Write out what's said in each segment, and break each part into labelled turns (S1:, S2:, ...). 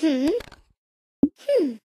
S1: 哼哼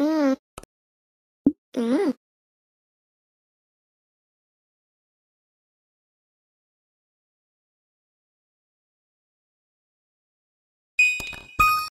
S1: Mm. Mm.